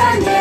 And.